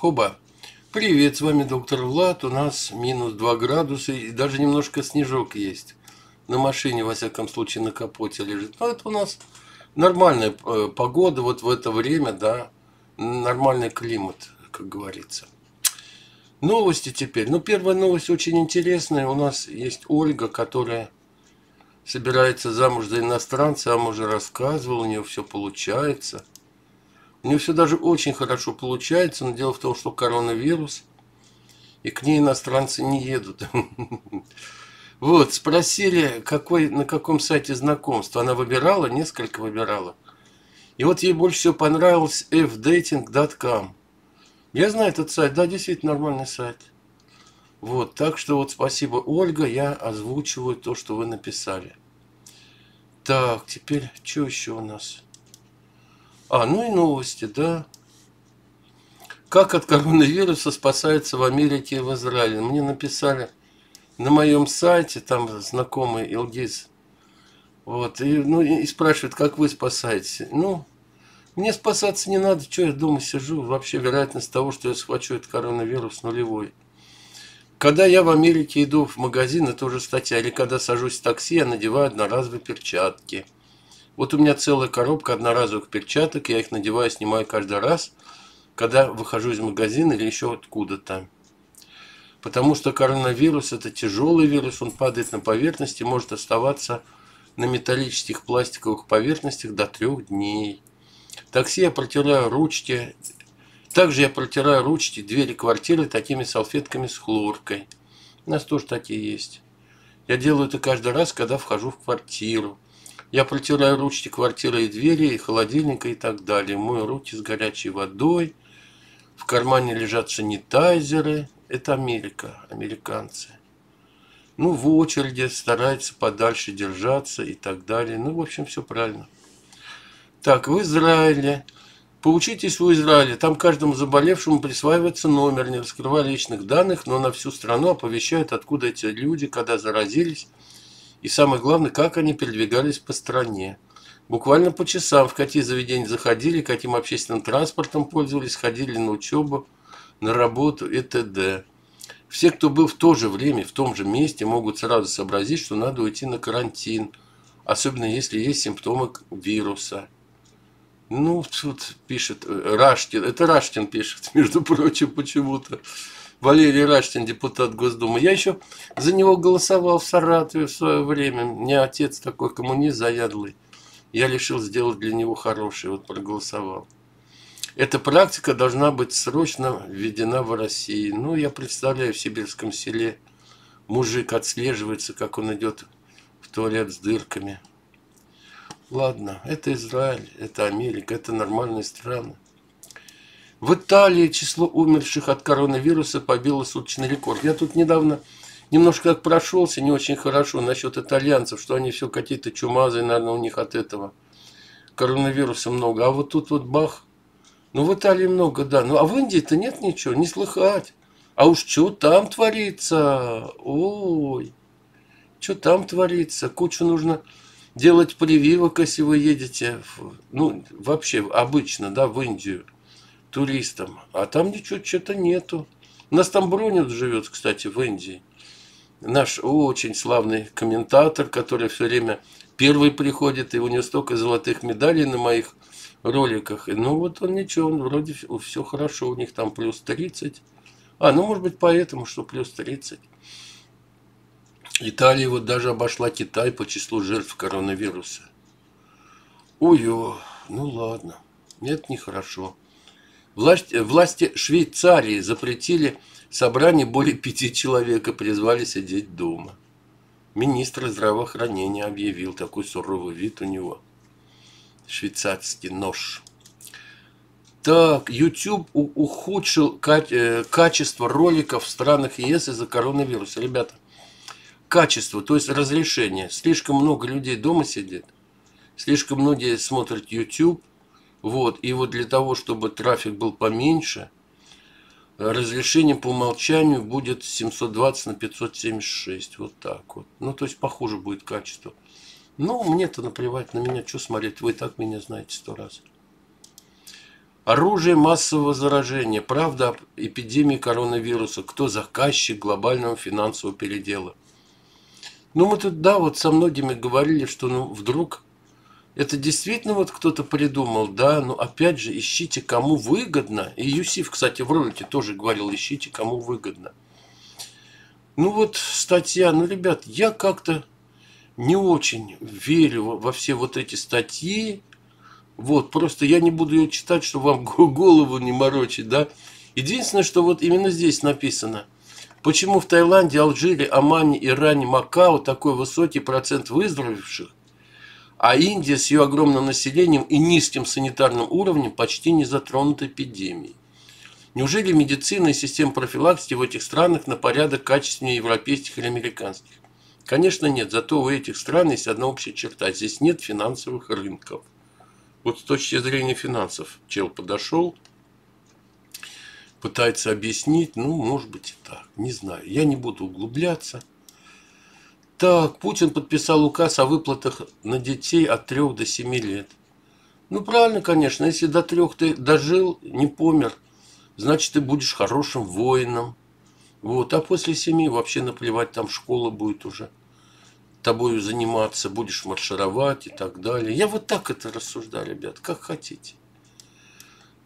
Хоба. Привет, с вами доктор Влад. У нас минус 2 градуса и даже немножко снежок есть. На машине, во всяком случае, на капоте лежит. Но это у нас нормальная э, погода вот в это время, да. Нормальный климат, как говорится. Новости теперь. Ну, первая новость очень интересная. У нас есть Ольга, которая собирается замуж за иностранца. Я вам уже рассказывал, у нее все получается – у все даже очень хорошо получается, но дело в том, что коронавирус, и к ней иностранцы не едут. Вот, спросили, какой, на каком сайте знакомства. Она выбирала, несколько выбирала. И вот ей больше всего понравился fdating.com. Я знаю этот сайт, да, действительно нормальный сайт. Вот, так что вот спасибо, Ольга, я озвучиваю то, что вы написали. Так, теперь, что еще у нас? А, ну и новости, да. Как от коронавируса спасаются в Америке и в Израиле? Мне написали на моем сайте, там знакомый Илгиз. Вот, и, ну, и спрашивают, как вы спасаетесь. Ну, мне спасаться не надо, что я дома сижу. Вообще вероятность того, что я схвачу этот коронавирус нулевой. Когда я в Америке иду в магазин, это уже статья, или когда сажусь в такси, я надеваю одноразовые перчатки – вот у меня целая коробка одноразовых перчаток, я их надеваю, снимаю каждый раз, когда выхожу из магазина или еще откуда-то. Потому что коронавирус это тяжелый вирус, он падает на поверхности, может оставаться на металлических пластиковых поверхностях до трех дней. В такси я протираю ручки. Также я протираю ручки двери квартиры такими салфетками с хлоркой. У нас тоже такие есть. Я делаю это каждый раз, когда вхожу в квартиру. Я протираю ручки квартиры и двери, и холодильника и так далее. Мою руки с горячей водой. В кармане лежат санитайзеры. Это Америка, американцы. Ну, в очереди стараются подальше держаться и так далее. Ну, в общем, все правильно. Так, в Израиле. Поучитесь в Израиле. Там каждому заболевшему присваивается номер, не раскрывая личных данных, но на всю страну оповещают, откуда эти люди, когда заразились, и самое главное, как они передвигались по стране. Буквально по часам в какие заведения заходили, каким общественным транспортом пользовались, ходили на учебу, на работу и т.д. Все, кто был в то же время, в том же месте, могут сразу сообразить, что надо уйти на карантин, особенно если есть симптомы вируса. Ну, тут пишет э, Раштин, это Раштин пишет, между прочим, почему-то. Валерий Раштин, депутат Госдумы. Я еще за него голосовал в Саратове в свое время. Меня отец такой коммунист заядлый. Я решил сделать для него хороший, вот проголосовал. Эта практика должна быть срочно введена в России. Ну, я представляю, в сибирском селе мужик отслеживается, как он идет в туалет с дырками. Ладно, это Израиль, это Америка, это нормальные страны. В Италии число умерших от коронавируса побило суточный рекорд. Я тут недавно немножко прошелся, не очень хорошо насчет итальянцев, что они все какие-то чумазые, наверное, у них от этого коронавируса много. А вот тут вот бах. Ну, в Италии много, да. Ну, а в Индии-то нет ничего, не слыхать. А уж что там творится? Ой, что там творится? Кучу нужно делать прививок, если вы едете, в, ну, вообще обычно, да, в Индию туристам. А там ничего, что-то нету. У нас там Бронин живет, кстати, в Индии. Наш очень славный комментатор, который все время первый приходит, и у него столько золотых медалей на моих роликах. И, ну вот он ничего, он вроде все хорошо, у них там плюс 30. А, ну может быть поэтому, что плюс 30. Италия вот даже обошла Китай по числу жертв коронавируса. Ой, ну ладно. Нет, нехорошо. Власти, власти Швейцарии запретили собрание более пяти человек и призвали сидеть дома. Министр здравоохранения объявил такой суровый вид у него. Швейцарский нож. Так, YouTube ухудшил э, качество роликов в странах ЕС из-за коронавируса. Ребята, качество, то есть разрешение. Слишком много людей дома сидит. Слишком многие смотрят YouTube. Вот, и вот для того, чтобы трафик был поменьше, разрешение по умолчанию будет 720 на 576. Вот так вот. Ну, то есть, похуже будет качество. Ну, мне-то наплевать на меня, что смотреть, вы так меня знаете сто раз. Оружие массового заражения. Правда об эпидемии коронавируса. Кто заказчик глобального финансового передела. Ну, мы тут, да, вот со многими говорили, что ну, вдруг это действительно вот кто-то придумал, да, но опять же, ищите, кому выгодно. И Юсиф, кстати, в ролике тоже говорил, ищите, кому выгодно. Ну вот статья, ну, ребят, я как-то не очень верю во все вот эти статьи. Вот, просто я не буду ее читать, чтобы вам голову не морочить, да. Единственное, что вот именно здесь написано. Почему в Таиланде, Алжире, Омане, Иране, Макао такой высокий процент выздоровевших, а Индия с ее огромным населением и низким санитарным уровнем почти не затронута эпидемией. Неужели медицина и система профилактики в этих странах на порядок качественнее европейских или американских? Конечно, нет. Зато у этих стран есть одна общая черта. Здесь нет финансовых рынков. Вот с точки зрения финансов чел подошел, пытается объяснить, ну, может быть и так, не знаю. Я не буду углубляться. Так, Путин подписал указ о выплатах на детей от 3 до 7 лет. Ну, правильно, конечно, если до трех ты дожил, не помер, значит, ты будешь хорошим воином. Вот, а после семи вообще наплевать, там школа будет уже тобою заниматься, будешь маршировать и так далее. Я вот так это рассуждаю, ребят, как хотите.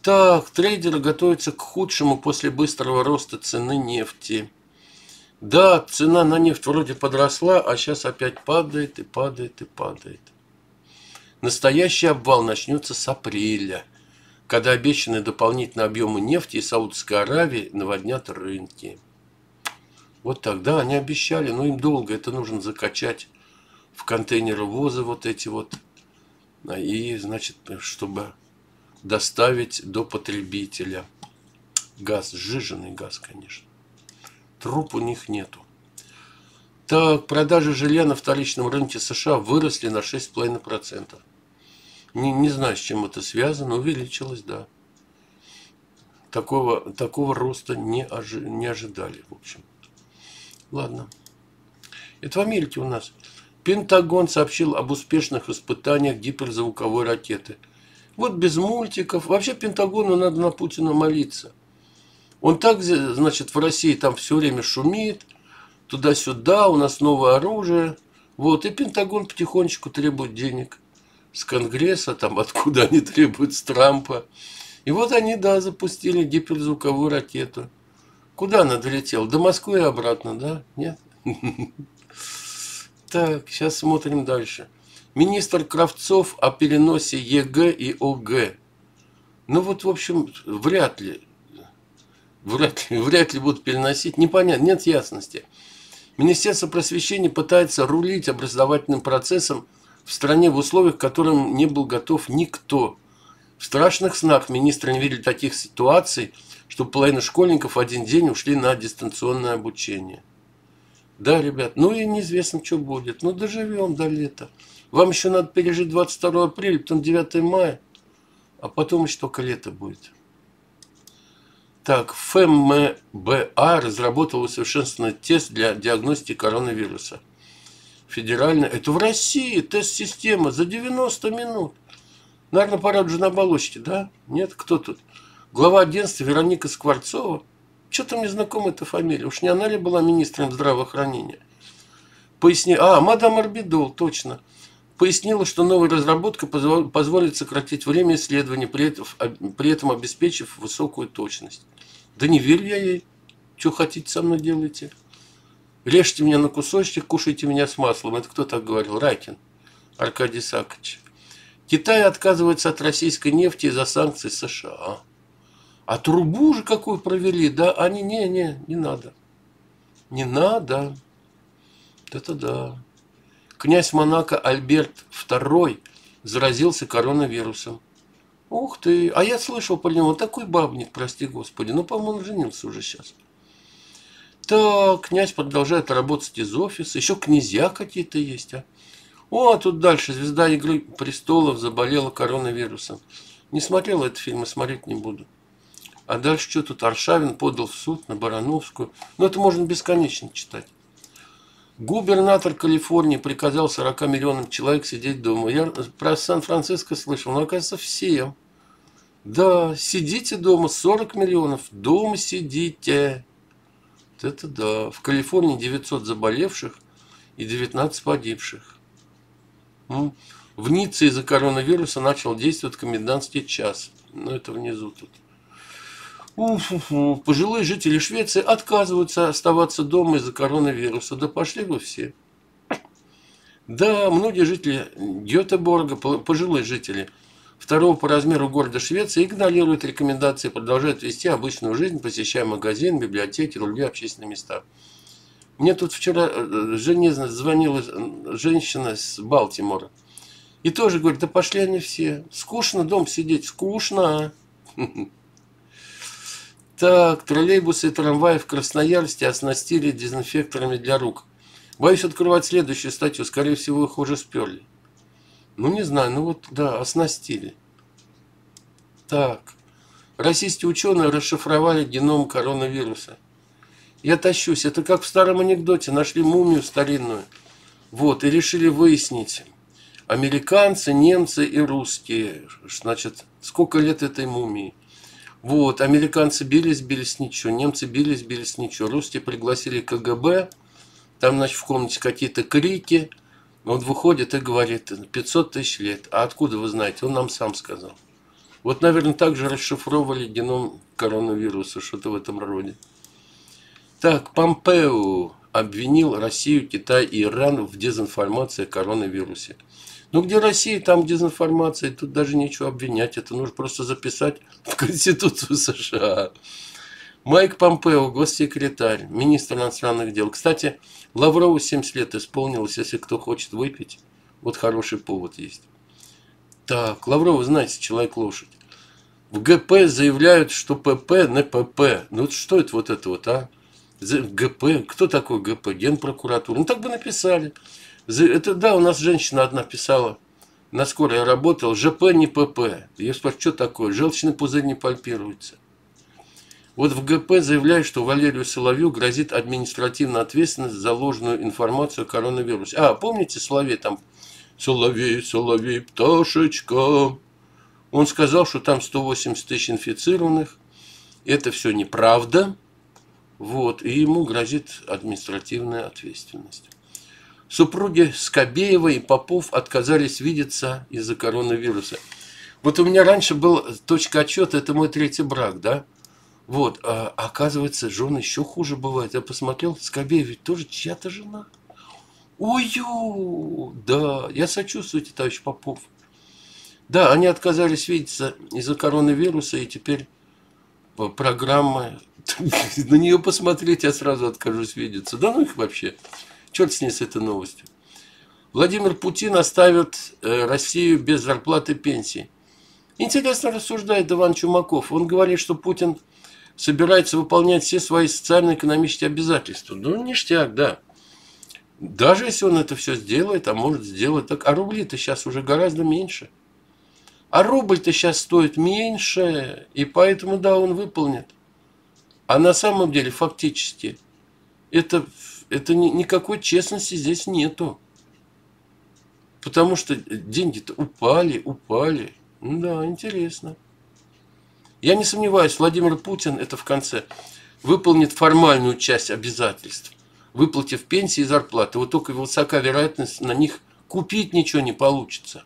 Так, трейдеры готовятся к худшему после быстрого роста цены нефти. Да, цена на нефть вроде подросла, а сейчас опять падает и падает и падает. Настоящий обвал начнется с апреля, когда обещанные дополнительные объемы нефти из Саудовской Аравии наводнят рынки. Вот тогда они обещали, но им долго это нужно закачать в контейнеровозы вот эти вот. И, значит, чтобы доставить до потребителя. Газ, сжиженный газ, конечно. Труп у них нету. Так, продажи жилья на вторичном рынке США выросли на 6,5%. Не, не знаю, с чем это связано, увеличилось, да. Такого, такого роста не, ожи, не ожидали, в общем. Ладно. Это в Америке у нас. Пентагон сообщил об успешных испытаниях гиперзвуковой ракеты. Вот без мультиков. Вообще Пентагону надо на Путина молиться. Он так, значит, в России там все время шумит, туда-сюда, у нас новое оружие. Вот, и Пентагон потихонечку требует денег с Конгресса, там откуда они требуют, с Трампа. И вот они, да, запустили гиперзвуковую ракету. Куда она долетела? До Москвы и обратно, да? Нет? Так, сейчас смотрим дальше. Министр Кравцов о переносе ЕГЭ и ОГЭ. Ну вот, в общем, вряд ли вряд ли, вряд ли будут переносить. Непонятно, нет ясности. Министерство просвещения пытается рулить образовательным процессом в стране в условиях, к которым не был готов никто. В страшных снах министры не видели таких ситуаций, что половина школьников один день ушли на дистанционное обучение. Да, ребят, ну и неизвестно, что будет. Ну, доживем до лета. Вам еще надо пережить 22 апреля, потом 9 мая, а потом еще только лето будет. Так, ФМБА разработал усовершенствованный тест для диагностики коронавируса. Федеральная. Это в России тест-система за 90 минут. Наверное, пора уже на оболочке, да? Нет? Кто тут? Глава агентства Вероника Скворцова. Что-то мне знакома эта фамилия. Уж не она ли была министром здравоохранения? Поясни. А, мадам Арбидол, точно. Пояснила, что новая разработка позволит сократить время исследования, при этом, при этом обеспечив высокую точность. Да не верю я ей. Что хотите со мной делайте? Режьте меня на кусочки, кушайте меня с маслом. Это кто так говорил? Райкин. Аркадий Сакович. Китай отказывается от российской нефти из-за санкций США. А трубу же какую провели, да? Они, не, не, не надо. Не надо. Это да. Князь Монако Альберт II заразился коронавирусом. Ух ты, а я слышал про него такой бабник, прости господи. Ну, по-моему, он женился уже сейчас. Так, князь продолжает работать из офиса. Еще князья какие-то есть, а. О, а тут дальше. Звезда Игры престолов заболела коронавирусом. Не смотрел этот фильм и смотреть не буду. А дальше что тут? Аршавин подал в суд на Барановскую. Ну, это можно бесконечно читать. Губернатор Калифорнии приказал 40 миллионам человек сидеть дома. Я про Сан-Франциско слышал, но оказывается всем. Да, сидите дома, 40 миллионов, дома сидите. Это да. В Калифорнии 900 заболевших и 19 погибших. В Ницце из-за коронавируса начал действовать комендантский час. Ну, это внизу тут. Уф-уф-уф. Пожилые жители Швеции отказываются оставаться дома из-за коронавируса. Да пошли вы все. Да, многие жители Гетеборга, пожилые жители второго по размеру города Швеции, игнорируют рекомендации и продолжают вести обычную жизнь, посещая магазин, библиотеки, другие общественные места. Мне тут вчера э, жене звонила женщина с Балтимора. И тоже говорит, да пошли они все. Скучно дом сидеть, скучно. Так, троллейбусы и трамваи в Красноярске оснастили дезинфекторами для рук. Боюсь открывать следующую статью. Скорее всего, их уже сперли. Ну, не знаю, ну вот, да, оснастили. Так. Российские ученые расшифровали геном коронавируса. Я тащусь. Это как в старом анекдоте. Нашли мумию старинную. Вот, и решили выяснить. Американцы, немцы и русские. Значит, сколько лет этой мумии? Вот, американцы бились, бились ничего, немцы бились, бились ничего. Русские пригласили КГБ, там, значит, в комнате какие-то крики. Он выходит и говорит, 500 тысяч лет. А откуда вы знаете? Он нам сам сказал. Вот, наверное, так же расшифровывали геном коронавируса, что-то в этом роде. Так, Помпео обвинил Россию, Китай и Иран в дезинформации о коронавирусе. Ну, где Россия, там дезинформация, тут даже нечего обвинять, это нужно просто записать в Конституцию США. Майк Помпео, госсекретарь, министр иностранных дел. Кстати, Лаврову 70 лет исполнилось, если кто хочет выпить, вот хороший повод есть. Так, Лавров, знаете, человек-лошадь. В ГП заявляют, что ПП не ПП. Ну что это вот это вот, а? ГП, кто такой ГП? Генпрокуратура. Ну так бы написали. Это да, у нас женщина одна писала, на скорой я работал, ЖП не ПП. Я спрашиваю, что такое? Желчный пузырь не пальпируется. Вот в ГП заявляют, что Валерию Соловью грозит административная ответственность за ложную информацию о коронавирусе. А, помните Соловей там? Соловей, Соловей, пташечка. Он сказал, что там 180 тысяч инфицированных. Это все неправда. Вот, и ему грозит административная ответственность. Супруги Скобеева и Попов отказались видеться из-за коронавируса. Вот у меня раньше был точка отчета, это мой третий брак, да? Вот, а оказывается, жены еще хуже бывает. Я посмотрел, Скобеев ведь тоже чья-то жена. ой да, я сочувствую товарищ Попов. Да, они отказались видеться из-за коронавируса, и теперь программа, на нее посмотреть я сразу откажусь видеться. Да ну их вообще. Черт с ней с этой новостью. Владимир Путин оставит э, Россию без зарплаты пенсии. Интересно рассуждает Иван Чумаков. Он говорит, что Путин собирается выполнять все свои социально-экономические обязательства. Ну, ништяк, да. Даже если он это все сделает, а может сделать так. А рубли-то сейчас уже гораздо меньше. А рубль-то сейчас стоит меньше, и поэтому, да, он выполнит. А на самом деле, фактически, это это ни, никакой честности здесь нету. Потому что деньги-то упали, упали. Да, интересно. Я не сомневаюсь, Владимир Путин это в конце выполнит формальную часть обязательств, выплатив пенсии и зарплаты. Вот только высока вероятность на них купить ничего не получится.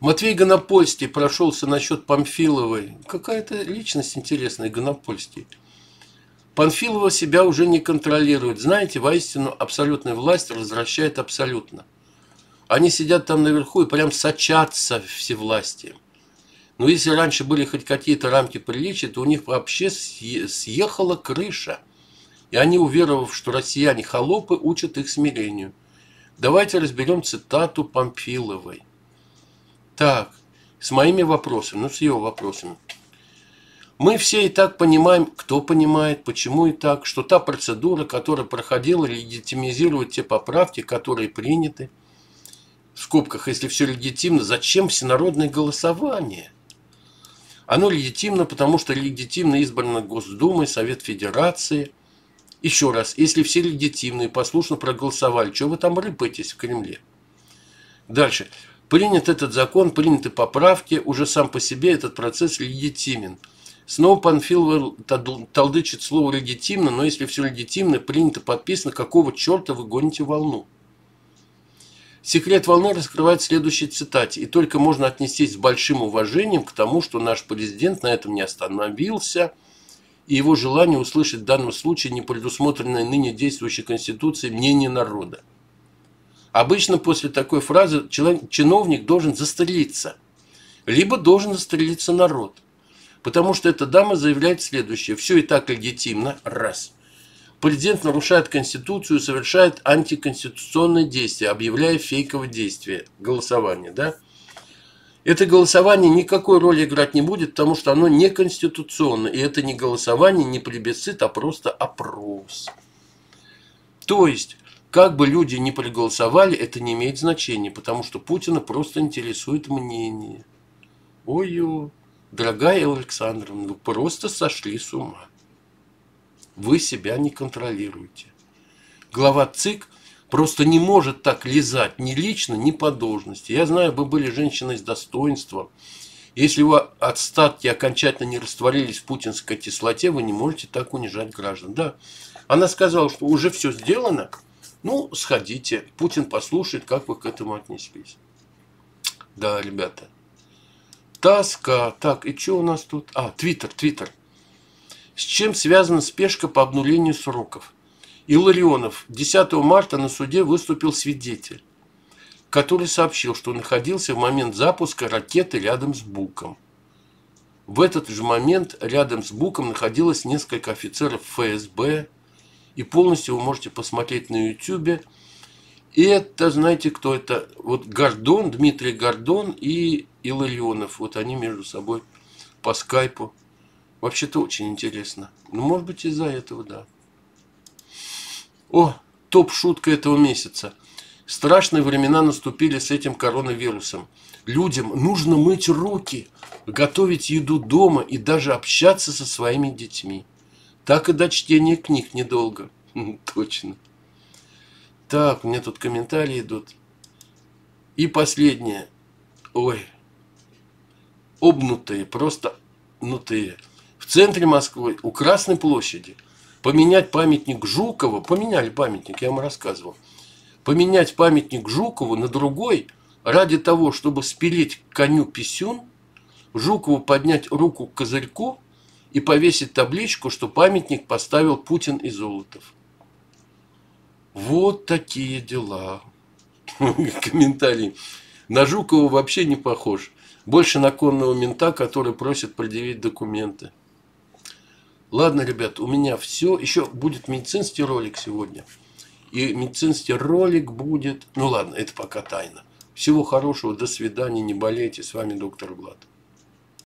Матвей Гонопольский прошелся насчет Памфиловой. Какая-то личность интересная, Гонопольский. Панфилова себя уже не контролирует. Знаете, воистину абсолютная власть возвращает абсолютно. Они сидят там наверху и прям сочатся всевластием. Но если раньше были хоть какие-то рамки приличия, то у них вообще съехала крыша. И они, уверовав, что россияне холопы, учат их смирению. Давайте разберем цитату Памфиловой. Так, с моими вопросами, ну с ее вопросами. Мы все и так понимаем, кто понимает, почему и так, что та процедура, которая проходила, легитимизирует те поправки, которые приняты. В скобках, если все легитимно, зачем всенародное голосование? Оно легитимно, потому что легитимно избрано Госдумой, Совет Федерации. Еще раз, если все легитимны послушно проголосовали, что вы там рыпаетесь в Кремле? Дальше. Принят этот закон, приняты поправки, уже сам по себе этот процесс легитимен. Снова Панфилов толдычит слово легитимно, но если все легитимно, принято, подписано, какого черта вы гоните волну? Секрет волны раскрывает следующей цитате. И только можно отнестись с большим уважением к тому, что наш президент на этом не остановился, и его желание услышать в данном случае не предусмотренное ныне действующей Конституцией мнение народа. Обычно после такой фразы чиновник должен застрелиться, либо должен застрелиться народ. Потому что эта дама заявляет следующее. Все и так легитимно. Раз. Президент нарушает Конституцию, совершает антиконституционное действие, объявляя фейковое действие, голосование, да? Это голосование никакой роли играть не будет, потому что оно неконституционно. И это не голосование, не плебисцит, а просто опрос. То есть, как бы люди не проголосовали, это не имеет значения, потому что Путина просто интересует мнение. Ой-ой, дорогая Александровна, вы просто сошли с ума вы себя не контролируете. Глава ЦИК просто не может так лизать ни лично, ни по должности. Я знаю, вы были женщиной с достоинством. Если вы от статки окончательно не растворились в путинской кислоте, вы не можете так унижать граждан. Да, она сказала, что уже все сделано. Ну, сходите. Путин послушает, как вы к этому отнеслись. Да, ребята. Таска. Так, и что у нас тут? А, Твиттер, Твиттер. С чем связана спешка по обнулению сроков? Илларионов. 10 марта на суде выступил свидетель, который сообщил, что находился в момент запуска ракеты рядом с Буком. В этот же момент рядом с Буком находилось несколько офицеров ФСБ, и полностью вы можете посмотреть на YouTube. И это, знаете, кто это? Вот Гордон, Дмитрий Гордон и Илларионов. Вот они между собой по скайпу Вообще-то очень интересно. Ну, может быть, из-за этого, да. О, топ-шутка этого месяца. Страшные времена наступили с этим коронавирусом. Людям нужно мыть руки, готовить еду дома и даже общаться со своими детьми. Так и до чтения книг недолго. Точно. Так, меня тут комментарии идут. И последнее. Ой. Обнутые, просто нутые в центре Москвы, у Красной площади, поменять памятник Жукову, поменяли памятник, я вам рассказывал, поменять памятник Жукову на другой ради того, чтобы спилить коню писюн, Жукову поднять руку к козырьку и повесить табличку, что памятник поставил Путин и Золотов. Вот такие дела. Комментарий. На Жукова вообще не похож. Больше на конного мента, который просит предъявить документы. Ладно, ребят, у меня все. Еще будет медицинский ролик сегодня. И медицинский ролик будет... Ну ладно, это пока тайна. Всего хорошего, до свидания, не болейте. С вами доктор Влад.